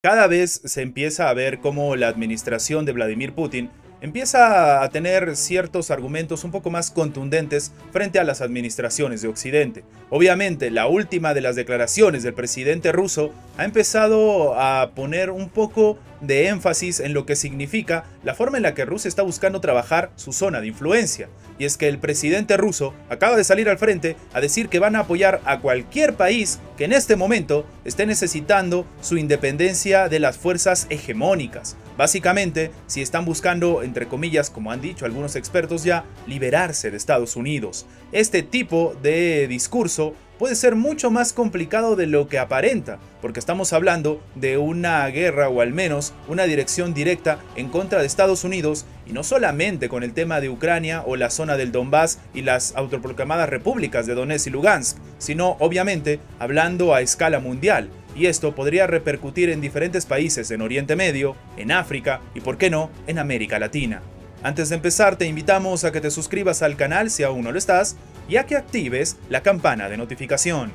Cada vez se empieza a ver cómo la administración de Vladimir Putin empieza a tener ciertos argumentos un poco más contundentes frente a las administraciones de Occidente. Obviamente, la última de las declaraciones del presidente ruso ha empezado a poner un poco de énfasis en lo que significa la forma en la que Rusia está buscando trabajar su zona de influencia. Y es que el presidente ruso acaba de salir al frente a decir que van a apoyar a cualquier país que en este momento esté necesitando su independencia de las fuerzas hegemónicas. Básicamente, si están buscando, entre comillas, como han dicho algunos expertos ya, liberarse de Estados Unidos. Este tipo de discurso puede ser mucho más complicado de lo que aparenta, porque estamos hablando de una guerra o al menos una dirección directa en contra de Estados Unidos y no solamente con el tema de Ucrania o la zona del Donbass y las autoproclamadas repúblicas de Donetsk y Lugansk, sino obviamente hablando a escala mundial. Y esto podría repercutir en diferentes países en Oriente Medio, en África y, por qué no, en América Latina. Antes de empezar, te invitamos a que te suscribas al canal si aún no lo estás y a que actives la campana de notificación.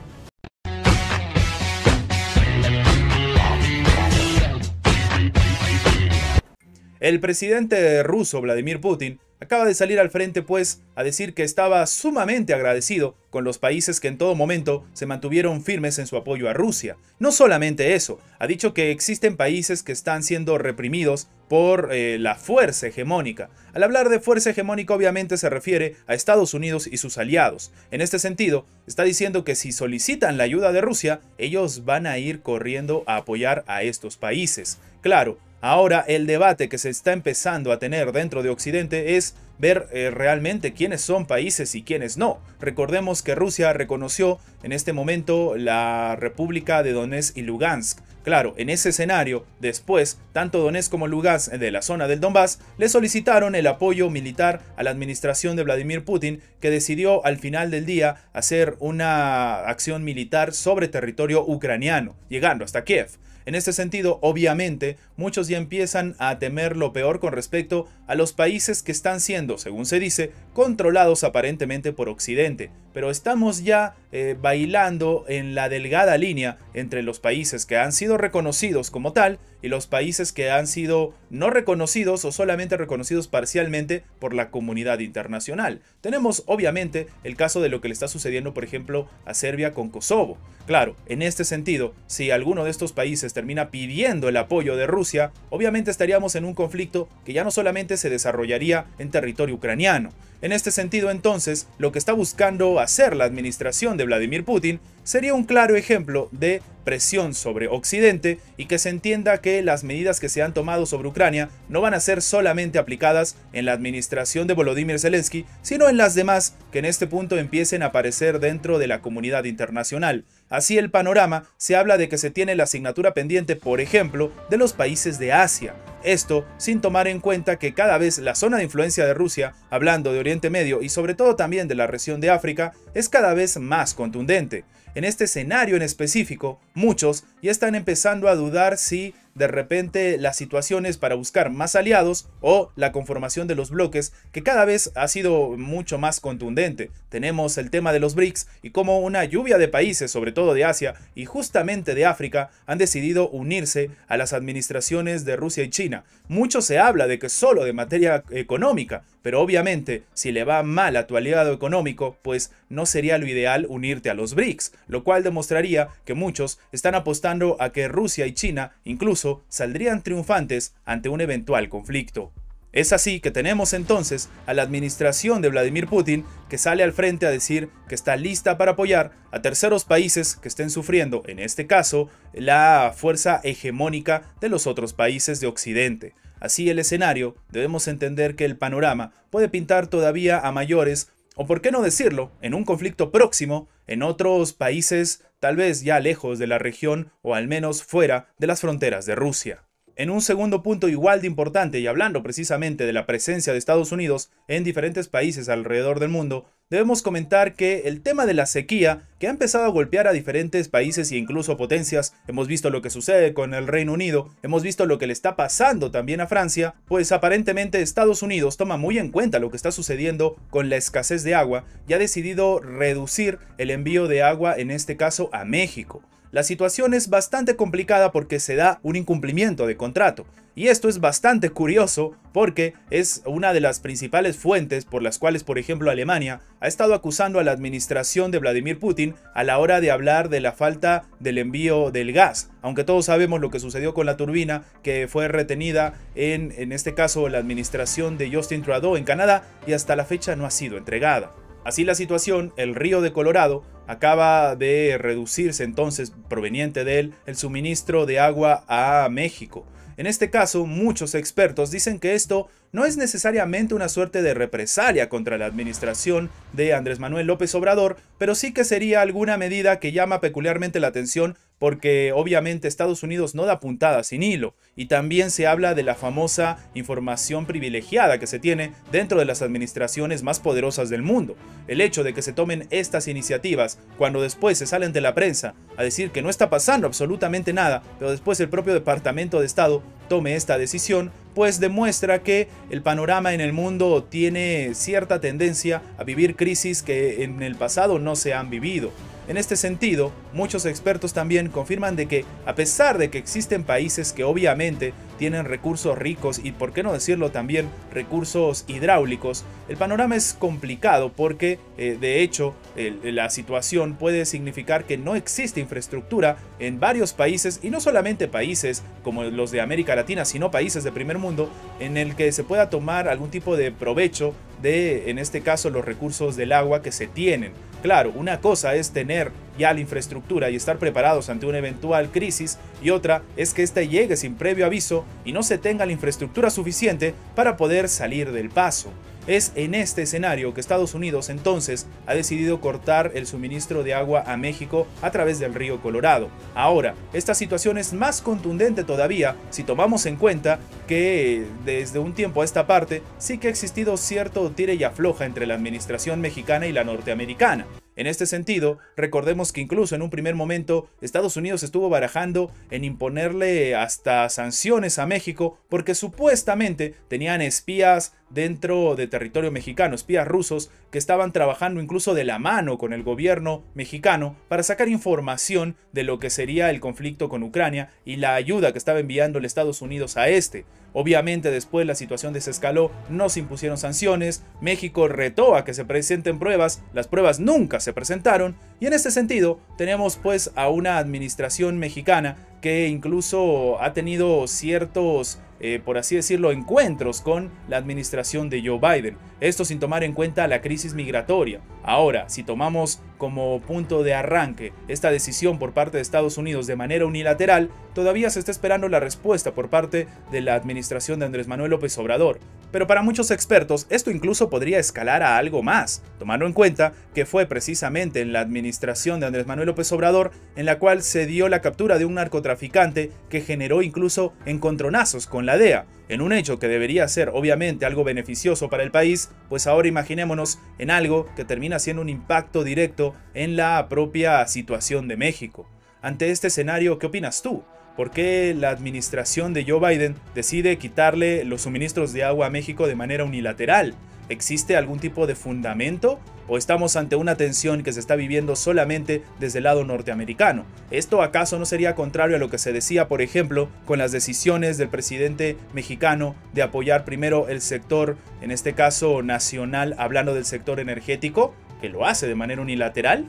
El presidente ruso Vladimir Putin acaba de salir al frente pues a decir que estaba sumamente agradecido con los países que en todo momento se mantuvieron firmes en su apoyo a Rusia. No solamente eso, ha dicho que existen países que están siendo reprimidos por eh, la fuerza hegemónica. Al hablar de fuerza hegemónica obviamente se refiere a Estados Unidos y sus aliados. En este sentido, está diciendo que si solicitan la ayuda de Rusia, ellos van a ir corriendo a apoyar a estos países. Claro, Ahora el debate que se está empezando a tener dentro de Occidente es ver eh, realmente quiénes son países y quiénes no. Recordemos que Rusia reconoció en este momento la República de Donetsk y Lugansk. Claro, en ese escenario, después, tanto Donetsk como Lugansk de la zona del Donbass le solicitaron el apoyo militar a la administración de Vladimir Putin, que decidió al final del día hacer una acción militar sobre territorio ucraniano, llegando hasta Kiev. En este sentido, obviamente, muchos ya empiezan a temer lo peor con respecto a los países que están siendo, según se dice, controlados aparentemente por Occidente. Pero estamos ya eh, bailando en la delgada línea entre los países que han sido reconocidos como tal y los países que han sido no reconocidos o solamente reconocidos parcialmente por la comunidad internacional. Tenemos obviamente el caso de lo que le está sucediendo por ejemplo a Serbia con Kosovo. Claro, en este sentido, si alguno de estos países termina pidiendo el apoyo de Rusia, obviamente estaríamos en un conflicto que ya no solamente se desarrollaría en territorio ucraniano. En este sentido, entonces, lo que está buscando hacer la administración de Vladimir Putin sería un claro ejemplo de presión sobre Occidente y que se entienda que las medidas que se han tomado sobre Ucrania no van a ser solamente aplicadas en la administración de Volodymyr Zelensky, sino en las demás que en este punto empiecen a aparecer dentro de la comunidad internacional. Así el panorama se habla de que se tiene la asignatura pendiente, por ejemplo, de los países de Asia. Esto sin tomar en cuenta que cada vez la zona de influencia de Rusia, hablando de Oriente Medio y sobre todo también de la región de África, es cada vez más contundente. En este escenario en específico, muchos ya están empezando a dudar si de repente las situaciones para buscar más aliados o la conformación de los bloques que cada vez ha sido mucho más contundente. Tenemos el tema de los BRICS y cómo una lluvia de países, sobre todo de Asia y justamente de África, han decidido unirse a las administraciones de Rusia y China. Mucho se habla de que solo de materia económica, pero obviamente si le va mal a tu aliado económico, pues no sería lo ideal unirte a los BRICS, lo cual demostraría que muchos están apostando a que Rusia y China incluso saldrían triunfantes ante un eventual conflicto. Es así que tenemos entonces a la administración de Vladimir Putin que sale al frente a decir que está lista para apoyar a terceros países que estén sufriendo, en este caso, la fuerza hegemónica de los otros países de Occidente. Así el escenario, debemos entender que el panorama puede pintar todavía a mayores, o por qué no decirlo, en un conflicto próximo en otros países tal vez ya lejos de la región o al menos fuera de las fronteras de Rusia. En un segundo punto igual de importante y hablando precisamente de la presencia de Estados Unidos en diferentes países alrededor del mundo, debemos comentar que el tema de la sequía, que ha empezado a golpear a diferentes países e incluso potencias, hemos visto lo que sucede con el Reino Unido, hemos visto lo que le está pasando también a Francia, pues aparentemente Estados Unidos toma muy en cuenta lo que está sucediendo con la escasez de agua y ha decidido reducir el envío de agua en este caso a México. La situación es bastante complicada porque se da un incumplimiento de contrato. Y esto es bastante curioso porque es una de las principales fuentes por las cuales, por ejemplo, Alemania ha estado acusando a la administración de Vladimir Putin a la hora de hablar de la falta del envío del gas. Aunque todos sabemos lo que sucedió con la turbina que fue retenida en, en este caso, la administración de Justin Trudeau en Canadá y hasta la fecha no ha sido entregada. Así la situación, el río de Colorado acaba de reducirse entonces proveniente de él el suministro de agua a México. En este caso, muchos expertos dicen que esto no es necesariamente una suerte de represalia contra la administración de Andrés Manuel López Obrador, pero sí que sería alguna medida que llama peculiarmente la atención porque obviamente Estados Unidos no da puntada sin hilo y también se habla de la famosa información privilegiada que se tiene dentro de las administraciones más poderosas del mundo. El hecho de que se tomen estas iniciativas cuando después se salen de la prensa a decir que no está pasando absolutamente nada, pero después el propio Departamento de Estado tome esta decisión, pues demuestra que el panorama en el mundo tiene cierta tendencia a vivir crisis que en el pasado no se han vivido. En este sentido, muchos expertos también confirman de que, a pesar de que existen países que obviamente tienen recursos ricos y, por qué no decirlo también, recursos hidráulicos, el panorama es complicado porque, eh, de hecho, la situación puede significar que no existe infraestructura en varios países, y no solamente países como los de América Latina, sino países de primer mundo, en el que se pueda tomar algún tipo de provecho de, en este caso, los recursos del agua que se tienen. Claro, una cosa es tener ya la infraestructura y estar preparados ante una eventual crisis y otra es que ésta llegue sin previo aviso y no se tenga la infraestructura suficiente para poder salir del paso. Es en este escenario que Estados Unidos entonces ha decidido cortar el suministro de agua a México a través del río Colorado. Ahora, esta situación es más contundente todavía si tomamos en cuenta que desde un tiempo a esta parte sí que ha existido cierto tire y afloja entre la administración mexicana y la norteamericana. En este sentido, recordemos que incluso en un primer momento Estados Unidos estuvo barajando en imponerle hasta sanciones a México porque supuestamente tenían espías dentro de territorio mexicano, espías rusos que estaban trabajando incluso de la mano con el gobierno mexicano para sacar información de lo que sería el conflicto con Ucrania y la ayuda que estaba enviando el Estados Unidos a este. Obviamente después la situación desescaló, no se impusieron sanciones, México retó a que se presenten pruebas, las pruebas nunca se presentaron y en este sentido tenemos pues a una administración mexicana que incluso ha tenido ciertos eh, por así decirlo, encuentros con la administración de Joe Biden. Esto sin tomar en cuenta la crisis migratoria. Ahora, si tomamos como punto de arranque esta decisión por parte de Estados Unidos de manera unilateral, todavía se está esperando la respuesta por parte de la administración de Andrés Manuel López Obrador. Pero para muchos expertos esto incluso podría escalar a algo más, tomando en cuenta que fue precisamente en la administración de Andrés Manuel López Obrador en la cual se dio la captura de un narcotraficante que generó incluso encontronazos con la DEA, en un hecho que debería ser obviamente algo beneficioso para el país, pues ahora imaginémonos en algo que termina siendo un impacto directo en la propia situación de México. Ante este escenario, ¿qué opinas tú? ¿Por qué la administración de Joe Biden decide quitarle los suministros de agua a México de manera unilateral? ¿Existe algún tipo de fundamento ¿O estamos ante una tensión que se está viviendo solamente desde el lado norteamericano? ¿Esto acaso no sería contrario a lo que se decía, por ejemplo, con las decisiones del presidente mexicano de apoyar primero el sector, en este caso nacional, hablando del sector energético, que lo hace de manera unilateral?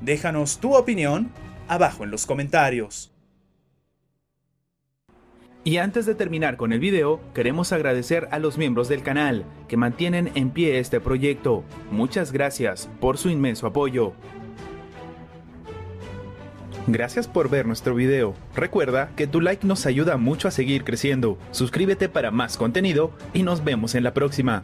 Déjanos tu opinión abajo en los comentarios. Y antes de terminar con el video, queremos agradecer a los miembros del canal que mantienen en pie este proyecto. Muchas gracias por su inmenso apoyo. Gracias por ver nuestro video. Recuerda que tu like nos ayuda mucho a seguir creciendo. Suscríbete para más contenido y nos vemos en la próxima.